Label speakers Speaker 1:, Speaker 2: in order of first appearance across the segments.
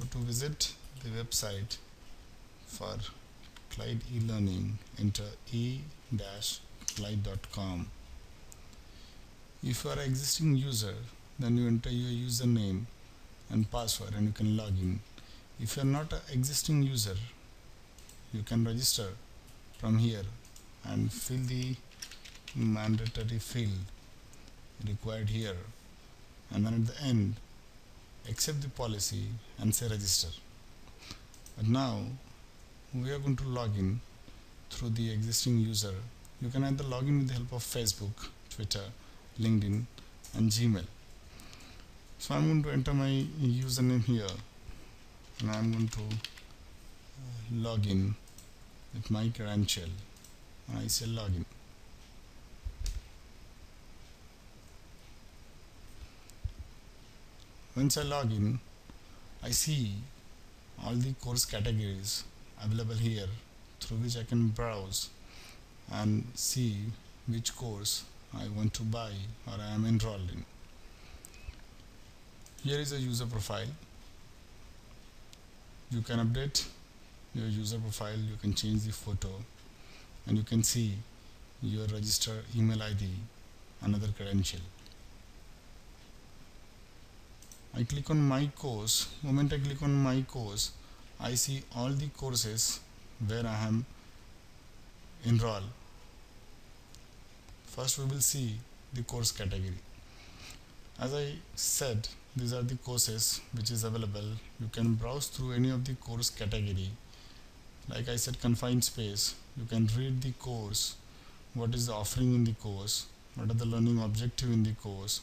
Speaker 1: so to visit the website for Clide e-learning enter e-clide.com if you are existing user then you enter your username and password and you can log in. If you are not an existing user you can register from here and fill the mandatory field required here. And then at the end accept the policy and say register. But now we are going to log in through the existing user. You can either log in with the help of Facebook Twitter LinkedIn and Gmail. So I'm going to enter my username here and I'm going to uh, log in with my credential. And I say login once I log in I see all the course categories available here through which I can browse and see which course I want to buy or I am enrolled in. Here is a user profile. You can update your user profile. You can change the photo and you can see your registered email ID another credential I click on my course. Moment I click on my course I see all the courses where I am enrolled. First we will see the course category. As I said these are the courses which is available. You can browse through any of the course category. Like I said confined space. You can read the course. What is the offering in the course? What are the learning objective in the course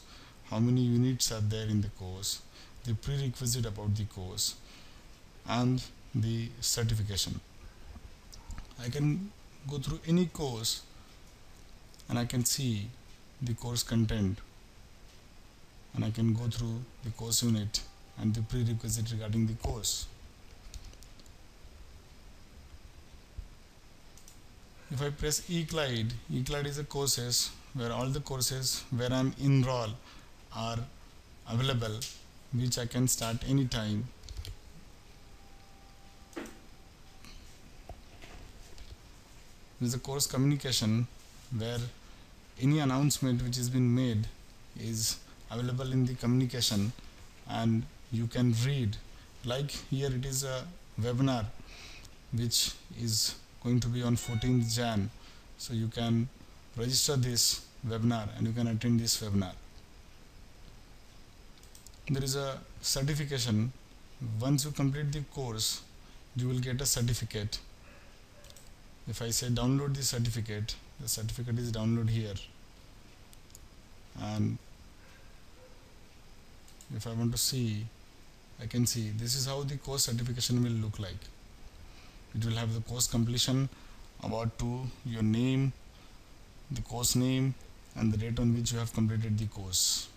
Speaker 1: how many units are there in the course the prerequisite about the course and the certification I can go through any course and I can see the course content and I can go through the course unit and the prerequisite regarding the course. If I press eClide, eClide is a courses where all the courses where I am enrolled are available which I can start anytime. There is a course communication where any announcement which has been made is available in the communication and you can read. Like here it is a webinar which is going to be on 14th Jan. So you can register this webinar and you can attend this webinar there is a certification. Once you complete the course you will get a certificate. If I say download the certificate the certificate is download here. And if I want to see I can see this is how the course certification will look like. It will have the course completion about to your name the course name and the date on which you have completed the course.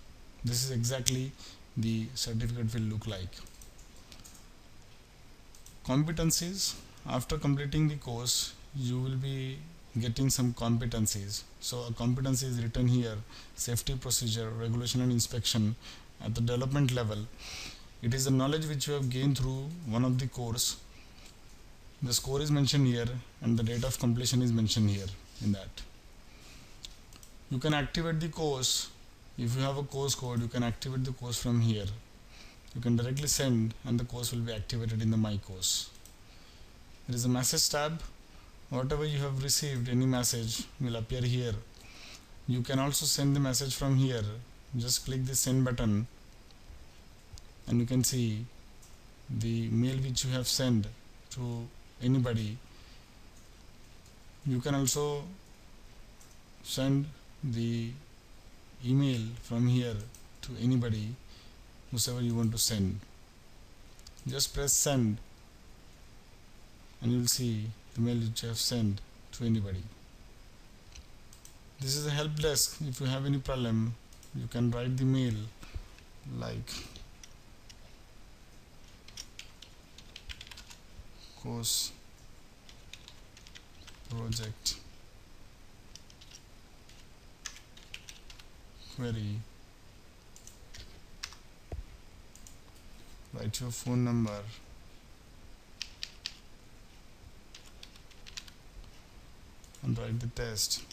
Speaker 1: This is exactly the certificate will look like. Competencies. After completing the course you will be getting some competencies. So a competency is written here safety procedure regulation and inspection at the development level. It is the knowledge which you have gained through one of the course. The score is mentioned here and the date of completion is mentioned here in that. You can activate the course if you have a course code you can activate the course from here. You can directly send and the course will be activated in the my course. There is a message tab. Whatever you have received any message will appear here. You can also send the message from here. Just click the send button and you can see the mail which you have sent to anybody. You can also send the email from here to anybody whosoever you want to send. Just press send and you will see the mail which you have sent to anybody. This is a help desk. If you have any problem you can write the mail like course project query write your phone number. And write the test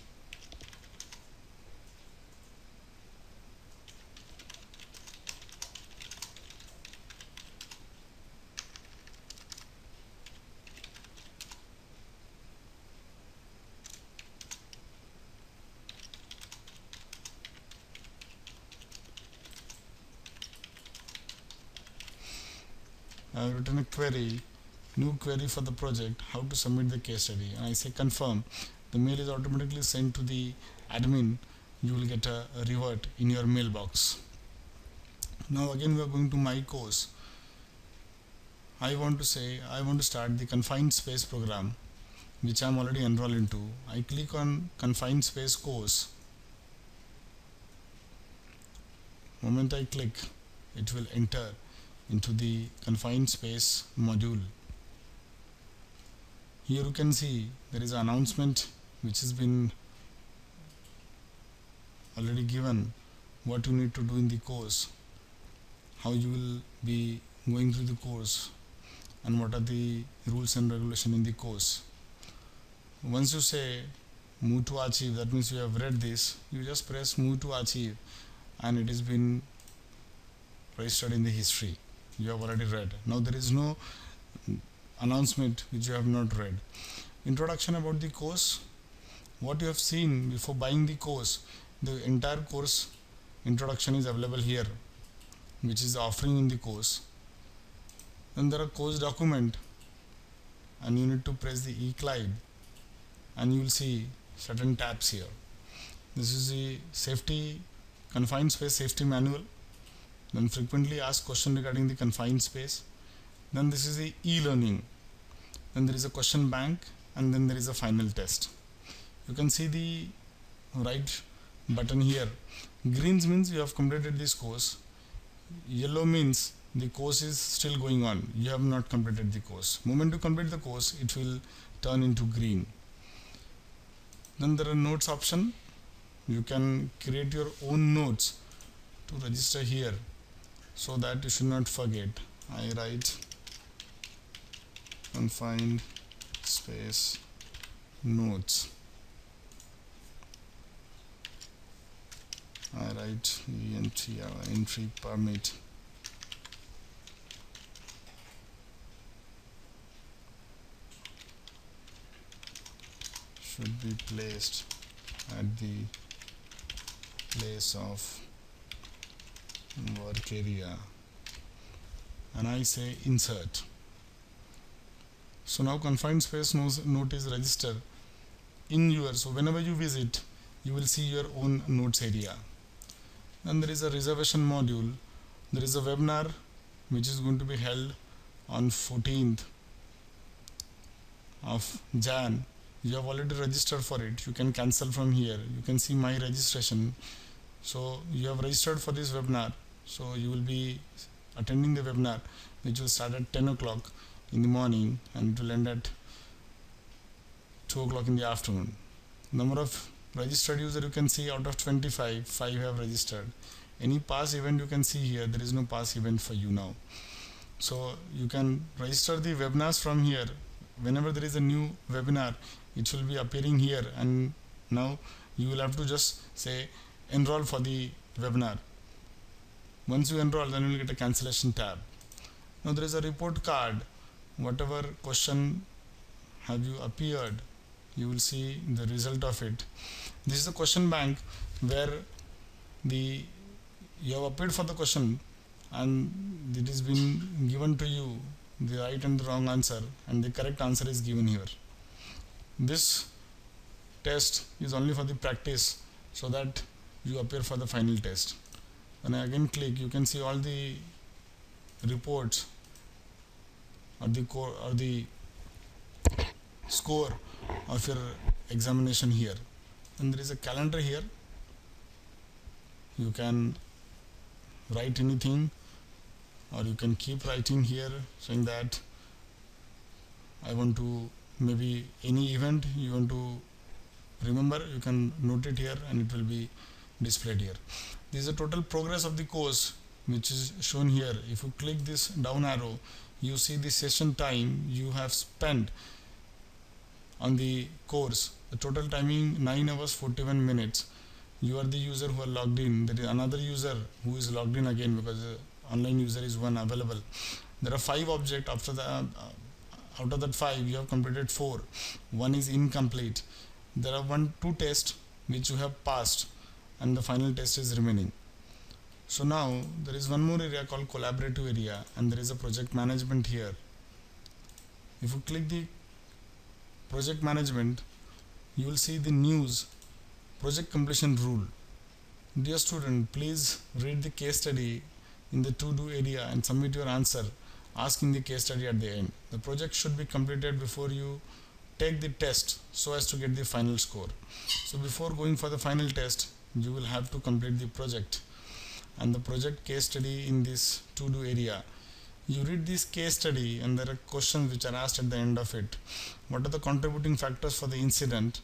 Speaker 1: A query, new query for the project, how to submit the case study. And I say confirm. The mail is automatically sent to the admin. You will get a, a revert in your mailbox. Now again we are going to my course. I want to say I want to start the confined space program which I am already enrolled into. I click on confined space course. Moment I click, it will enter into the confined space module. Here you can see there is an announcement which has been already given what you need to do in the course, how you will be going through the course and what are the rules and regulation in the course. Once you say move to achieve that means you have read this you just press move to achieve and it has been registered in the history you have already read. Now there is no announcement which you have not read. Introduction about the course. What you have seen before buying the course, the entire course introduction is available here, which is offering in the course. Then there are course document and you need to press the eClide and you will see certain tabs here. This is the safety confined space safety manual then frequently asked question regarding the confined space. Then this is the e-learning. Then there is a question bank and then there is a final test. You can see the right button here. Greens means you have completed this course. Yellow means the course is still going on. You have not completed the course. Moment you complete the course it will turn into green. Then there are notes option. You can create your own notes to register here so that you should not forget. I write confined space notes. I write entry uh, entry permit. Should be placed at the place of work area and I say insert. So now confined space note is registered in your so whenever you visit you will see your own notes area. Then there is a reservation module. There is a webinar which is going to be held on 14th of Jan. You have already registered for it. You can cancel from here. You can see my registration. So you have registered for this webinar so you will be attending the webinar which will start at 10 o'clock in the morning and it will end at 2 o'clock in the afternoon. Number of registered user you can see out of 25 5 have registered. Any past event you can see here there is no past event for you now. So you can register the webinars from here. Whenever there is a new webinar it will be appearing here and now you will have to just say enroll for the webinar once you enroll then you will get a cancellation tab. Now there is a report card. Whatever question have you appeared you will see the result of it. This is the question bank where the you have appeared for the question and it has been given to you the right and the wrong answer and the correct answer is given here. This test is only for the practice so that you appear for the final test when I again click. You can see all the reports. Or the core or the score of your examination here. And there is a calendar here. You can write anything. Or you can keep writing here saying that I want to maybe any event you want to remember you can note it here and it will be displayed here this is the total progress of the course which is shown here. If you click this down arrow you see the session time you have spent on the course. The total timing 9 hours 41 minutes. You are the user who are logged in. There is another user who is logged in again because online user is one available. There are five objects after the uh, out of that five you have completed four. One is incomplete. There are one two tests which you have passed and the final test is remaining. So now there is one more area called collaborative area and there is a project management here. If you click the project management you will see the news project completion rule. Dear student please read the case study in the to do area and submit your answer asking the case study at the end. The project should be completed before you take the test so as to get the final score. So before going for the final test you will have to complete the project. And the project case study in this to do area. You read this case study and there are questions which are asked at the end of it. What are the contributing factors for the incident?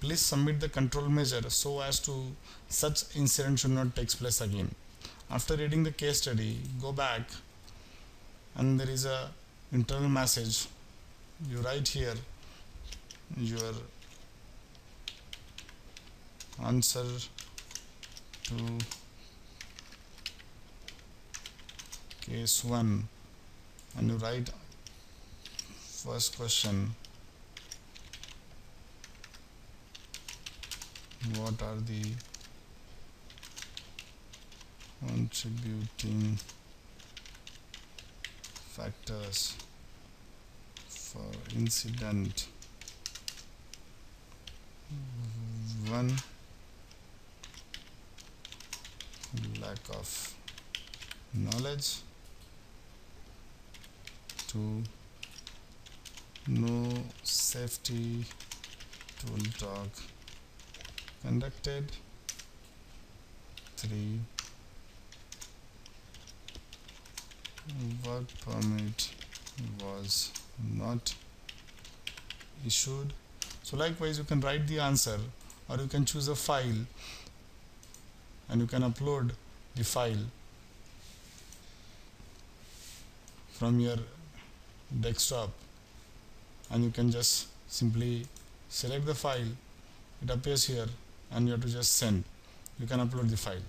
Speaker 1: Please submit the control measure so as to such incident should not take place again. After reading the case study go back and there is a internal message. You write here your answer to case 1 and you write first question what are the contributing factors for incident 1 lack of knowledge to no safety tool talk conducted 3 work permit was not issued. So likewise you can write the answer or you can choose a file and you can upload the file from your desktop and you can just simply select the file. It appears here and you have to just send. You can upload the file.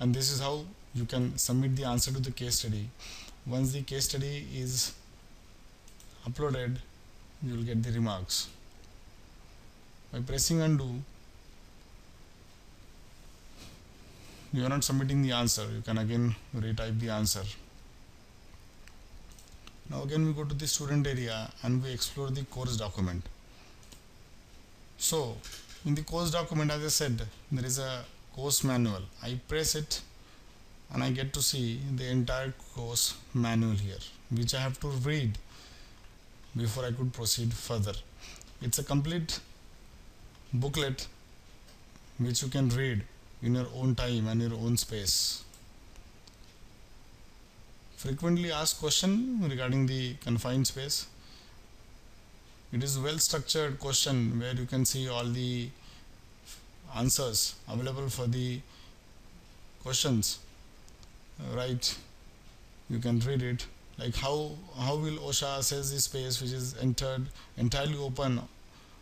Speaker 1: And this is how you can submit the answer to the case study. Once the case study is uploaded you will get the remarks. By pressing undo you are not submitting the answer. You can again retype the answer. Now again we go to the student area and we explore the course document. So in the course document as I said there is a course manual. I press it and I get to see the entire course manual here which I have to read before I could proceed further. It's a complete booklet which you can read in your own time and your own space. Frequently asked question regarding the confined space. It is well structured question where you can see all the answers available for the questions. Right. You can read it. Like how how will OSHA assess the space which is entered entirely open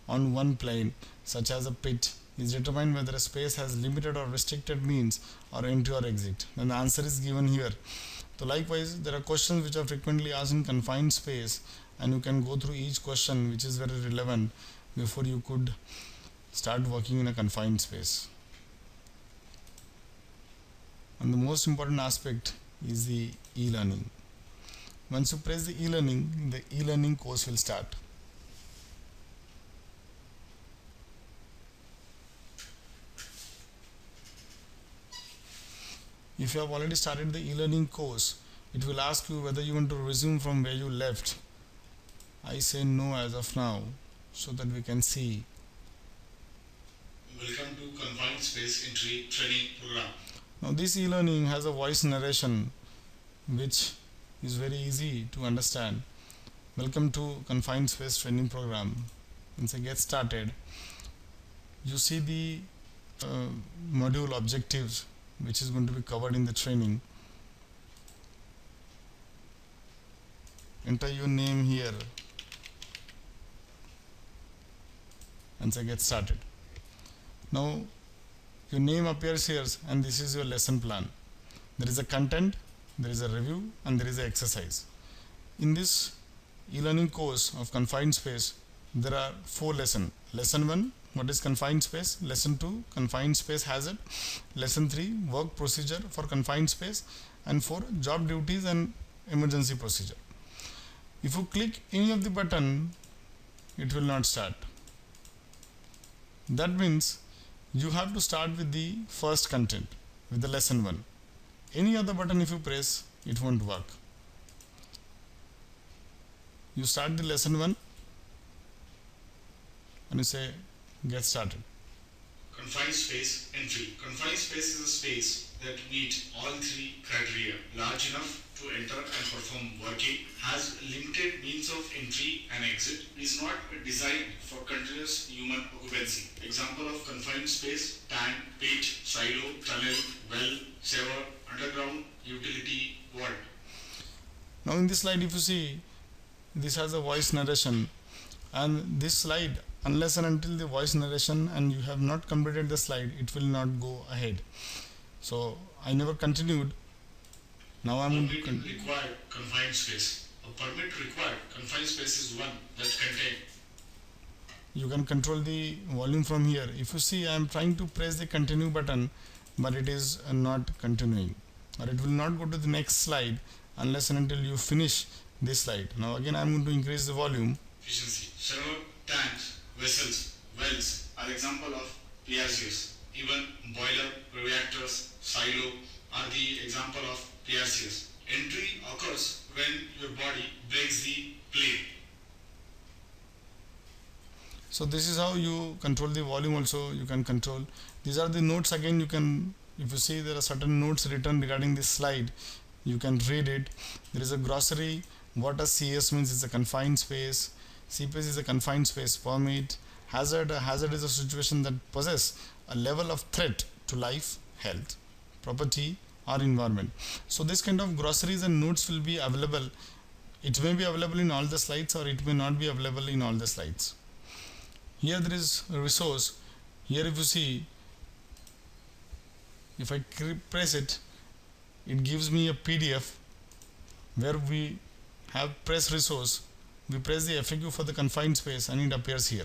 Speaker 1: on one plane such as a pit is determined whether a space has limited or restricted means or entry or exit. Then the answer is given here. So likewise there are questions which are frequently asked in confined space and you can go through each question which is very relevant before you could start working in a confined space. And the most important aspect is the e-learning. Once you press the e-learning the e-learning course will start if you have already started the e-learning course it will ask you whether you want to resume from where you left. I say no as of now so that we can see.
Speaker 2: Welcome to Confined Space Entry Training Program.
Speaker 1: now this e-learning has a voice narration which is very easy to understand. Welcome to confined space training program. Once I get started you see the uh, module objectives which is going to be covered in the training. Enter your name here. And say get started. Now your name appears here and this is your lesson plan. There is a content there is a review and there is an exercise. In this e-learning course of confined space there are four lessons lesson 1 what is confined space? Lesson 2 confined space hazard. Lesson 3 work procedure for confined space. And 4 job duties and emergency procedure. If you click any of the button it will not start. That means you have to start with the first content with the lesson 1 any other button if you press it won't work. You start the lesson 1 and you say get started
Speaker 2: Confined space entry. Confined space is a space that meets all three criteria. Large enough to enter and perform working, has limited means of entry and exit, is not designed for continuous human occupancy. Example of confined space, tank, pit, silo, tunnel, well, sewer, underground, utility, vault.
Speaker 1: now in this slide if you see this has a voice narration and this slide unless and until the voice narration and you have not completed the slide it will not go ahead. So I never continued. Now I'm going to
Speaker 2: Permit
Speaker 1: con-
Speaker 2: required confined space. A permit required. Confined space is one that contain
Speaker 1: you can control the volume from here. If you see I am trying to press the continue button but it is uh, not continuing. Or it will not go to the next slide unless and until you finish this slide. Now again I am going to increase the volume.
Speaker 2: Efficiency. Server, tanks, vessels, wells are example of PRCS. Even boiler, reactors, silo are the example of PRCS. Entry occurs when your body breaks the plane.
Speaker 1: so this is how you control the volume also you can control these are the notes again you can if you see there are certain notes written regarding this slide you can read it there is a glossary what a cs means is a confined space cps is a confined space. Permit hazard a hazard is a situation that possess a level of threat to life health property or environment. So this kind of glossaries and notes will be available. It may be available in all the slides or it may not be available in all the slides. Here there is a resource. Here if you see if I press it it gives me a PDF where we have press resource we press the FAQ for the confined space and it appears here.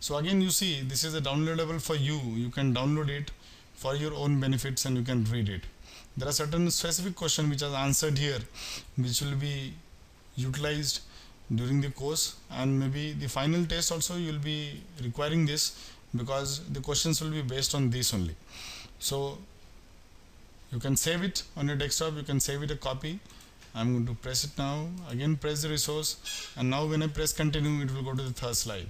Speaker 1: So again you see this is a downloadable for you. You can download it for your own benefits and you can read it. There are certain specific questions which are answered here which will be utilized during the course and maybe the final test also you will be requiring this because the questions will be based on this only. So you can save it on your desktop you can save it a copy I'm going to press it now. Again press the resource. And now when I press continue it will go to the third slide.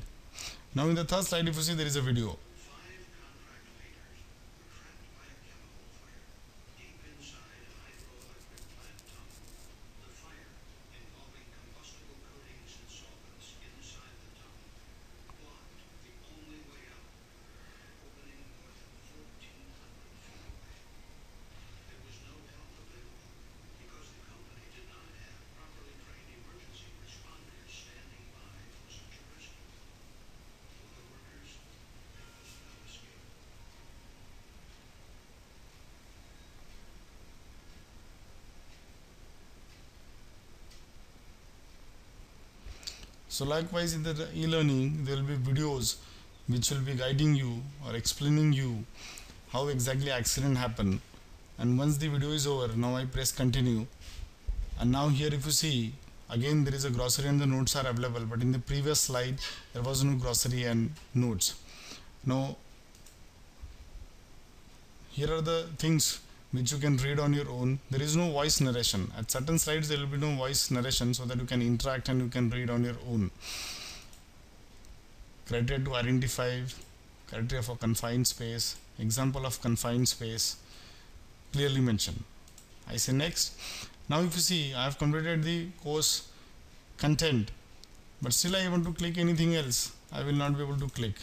Speaker 1: Now in the third slide if you see there is a video
Speaker 3: Five contract leaders were trapped by a chemical fire deep inside a hydroelectric plant tunnel. The fire, involving combustible coatings and solvents inside the tunnel, blocked the only way out, opening more than 1,400 feet away. There was no help available because the company did not have properly trained emergency responders standing by for such a rescue. For the workers, there was no escape.
Speaker 1: So likewise in the e-learning there will be videos which will be guiding you or explaining you how exactly accident happened. And once the video is over now I press continue. And now here if you see again there is a glossary and the notes are available but in the previous slide there was no glossary and notes. Now here are the things which you can read on your own. There is no voice narration. At certain slides there will be no voice narration so that you can interact and you can read on your own. Criteria to identify criteria for confined space example of confined space clearly mentioned. I say next. Now if you see I have completed the course content but still I want to click anything else. I will not be able to click.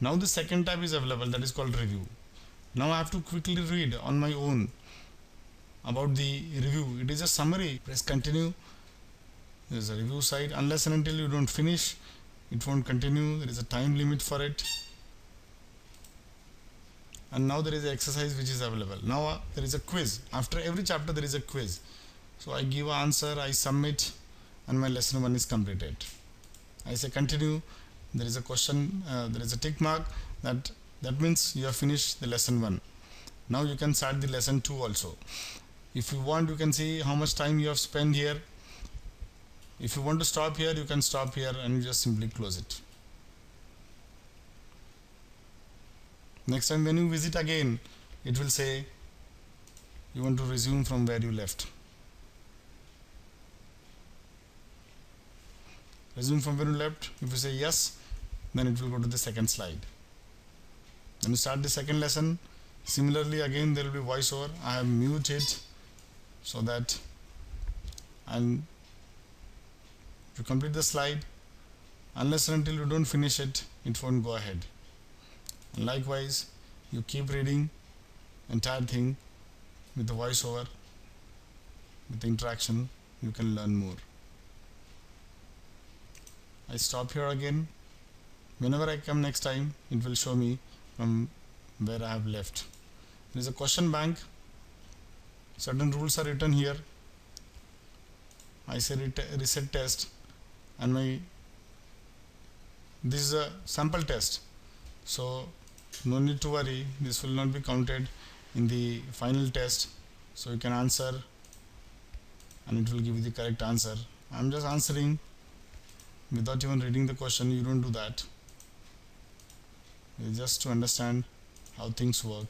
Speaker 1: Now the second tab is available that is called review now I have to quickly read on my own about the review. It is a summary. Press continue. There is a review side unless and until you don't finish it won't continue. There is a time limit for it. And now there is an exercise which is available. Now uh, there is a quiz. After every chapter there is a quiz. So I give an answer I submit and my lesson 1 is completed. I say continue. There is a question uh, there is a tick mark that that means you have finished the lesson 1 now you can start the lesson 2 also. If you want you can see how much time you have spent here. If you want to stop here you can stop here and you just simply close it. Next time when you visit again it will say you want to resume from where you left. Resume from where you left. If you say yes then it will go to the second slide then you start the second lesson similarly again there will be voiceover. I have muted so that and to complete the slide unless and until you don't finish it it won't go ahead. And likewise you keep reading entire thing with the voiceover with the interaction you can learn more. I stop here again. Whenever I come next time it will show me from where I have left. There is a question bank. Certain rules are written here. I say reset test and my this is a sample test. So no need to worry. This will not be counted in the final test. So you can answer and it will give you the correct answer. I'm just answering without even reading the question. You don't do that it's just to understand how things work.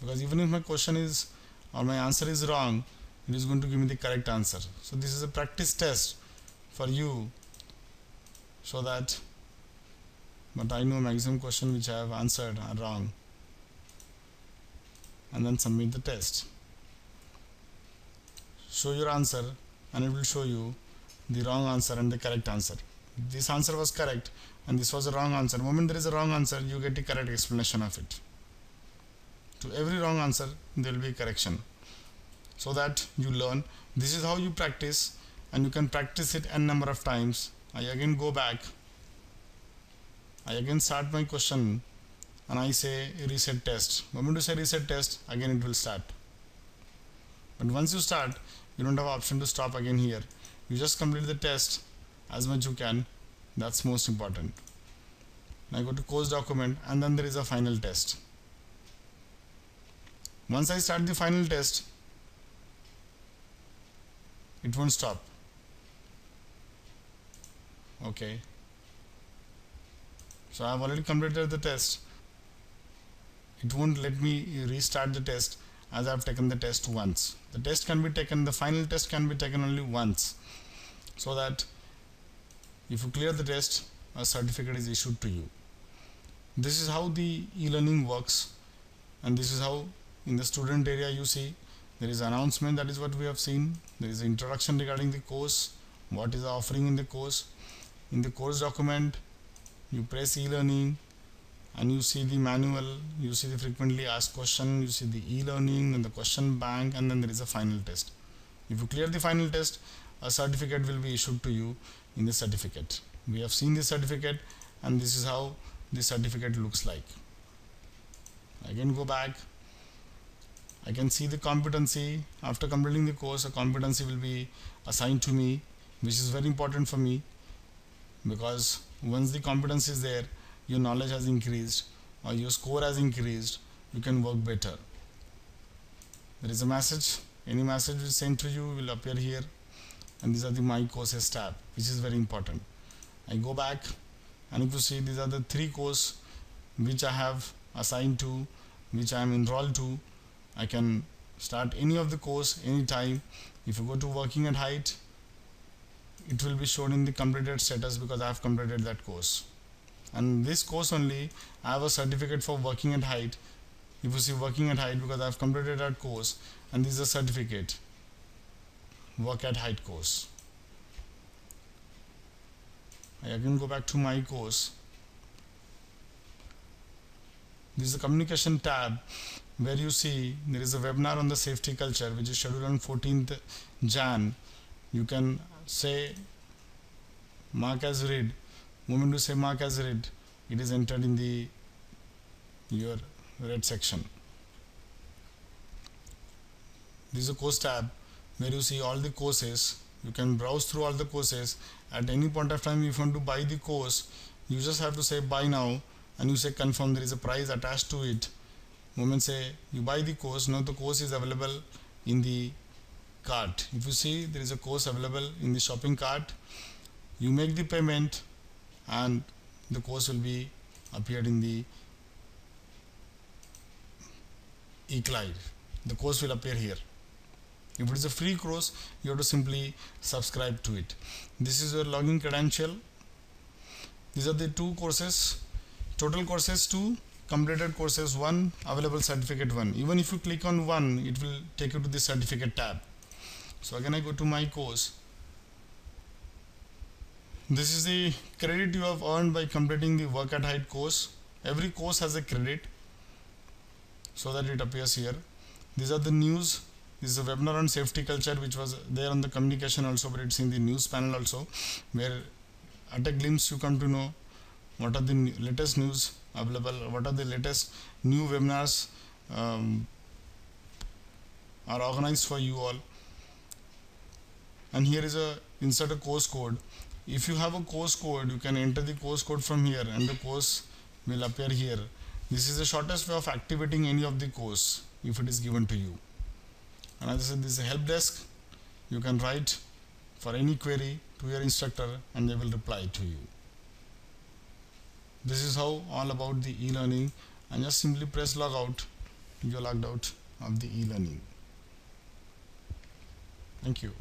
Speaker 1: Because even if my question is or my answer is wrong it is going to give me the correct answer. So this is a practice test for you so that but I know maximum question which I have answered are wrong. And then submit the test. Show your answer and it will show you the wrong answer and the correct answer this answer was correct and this was a wrong answer. The moment there is a wrong answer you get the correct explanation of it. To every wrong answer there will be correction. So that you learn. This is how you practice and you can practice it n number of times. I again go back. I again start my question and I say reset test. Moment you say reset test again it will start. But once you start you don't have option to stop again here. You just complete the test as much you can. That's most important. Now I go to course document and then there is a final test. Once I start the final test it won't stop. Okay. So I have already completed the test. It won't let me restart the test as I have taken the test once. The test can be taken the final test can be taken only once. So that if you clear the test a certificate is issued to you. This is how the e-learning works. And this is how in the student area you see there is announcement that is what we have seen. There is introduction regarding the course what is the offering in the course. In the course document you press e-learning and you see the manual you see the frequently asked question you see the e-learning and the question bank and then there is a final test. If you clear the final test a certificate will be issued to you in the certificate. We have seen the certificate and this is how the certificate looks like. Again go back. I can see the competency. After completing the course a competency will be assigned to me which is very important for me because once the competence is there your knowledge has increased or your score has increased you can work better. There is a message. Any message which is sent to you will appear here and these are the my courses tab which is very important. I go back and if you see these are the three courses which I have assigned to which I am enrolled to. I can start any of the course anytime. If you go to working at height it will be shown in the completed status because I have completed that course. And this course only I have a certificate for working at height. If you see working at height because I have completed that course and this is a certificate work at height course. I again go back to my course. This is the communication tab where you see there is a webinar on the safety culture which is scheduled on 14th Jan. You can say mark as read. Moment you say mark as read it is entered in the your read section. This is a course tab where you see all the courses you can browse through all the courses. At any point of time if you want to buy the course you just have to say buy now and you say confirm there is a price attached to it. Moment say you buy the course now the course is available in the cart. If you see there is a course available in the shopping cart you make the payment and the course will be appeared in the eClide the course will appear here if it is a free course you have to simply subscribe to it. This is your login credential. These are the two courses total courses 2 completed courses 1 available certificate 1 even if you click on 1 it will take you to the certificate tab. So again I go to my course. This is the credit you have earned by completing the work at height course. Every course has a credit so that it appears here. These are the news this is a webinar on safety culture which was there on the communication also but it's in the news panel also where at a glimpse you come to know what are the latest news available what are the latest new webinars um, are organized for you all. And here is a insert a course code. If you have a course code you can enter the course code from here and the course will appear here. This is the shortest way of activating any of the course if it is given to you and as I said this is a help desk. You can write for any query to your instructor and they will reply to you. This is how all about the e-learning. And just simply press log out you're logged out of the e-learning. Thank you